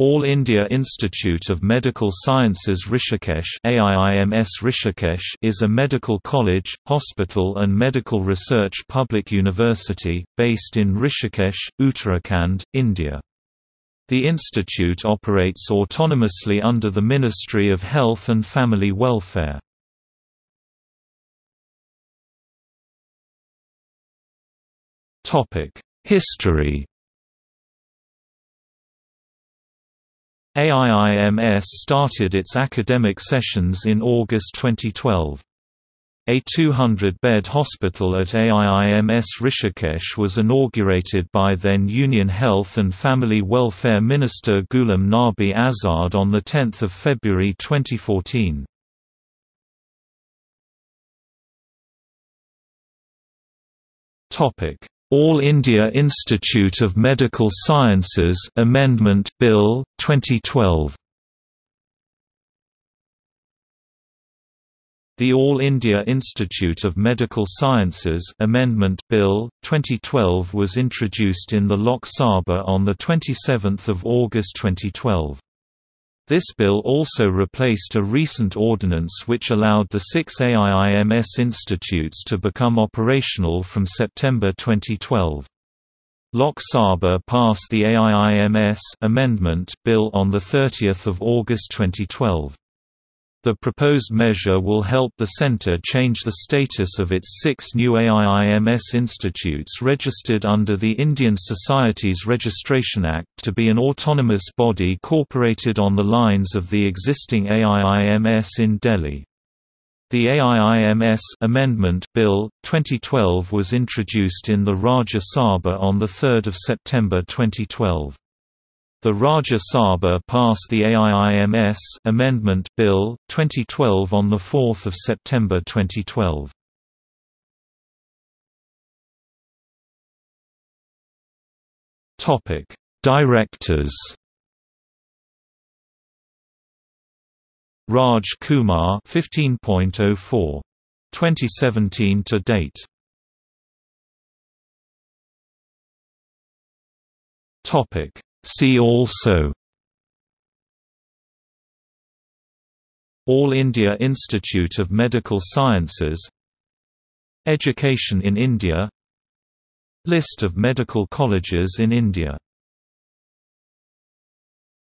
All India Institute of Medical Sciences Rishikesh AIIMS Rishikesh is a medical college, hospital and medical research public university, based in Rishikesh, Uttarakhand, India. The institute operates autonomously under the Ministry of Health and Family Welfare. History AIIMS started its academic sessions in August 2012. A 200-bed hospital at AIIMS Rishikesh was inaugurated by then Union Health and Family Welfare Minister Ghulam Nabi Azad on 10 February 2014. All India Institute of Medical Sciences Amendment Bill 2012 The All India Institute of Medical Sciences Amendment Bill 2012 was introduced in the Lok Sabha on the 27th of August 2012. This bill also replaced a recent ordinance which allowed the six AIIMS institutes to become operational from September 2012. Lok Sabha passed the AIIMS amendment bill on 30 August 2012. The proposed measure will help the center change the status of its six new AIIMS institutes registered under the Indian Societies Registration Act to be an autonomous body corporated on the lines of the existing AIIMS in Delhi. The AIIMS Amendment Bill 2012 was introduced in the Rajya Sabha on 3 September 2012. The Rajya Sabha passed the AIIMS Amendment Bill 2012 on the 4th of September 2012. Topic: Directors. Raj Kumar 15.04 2017 to date. Topic See also All India Institute of Medical Sciences Education in India List of medical colleges in India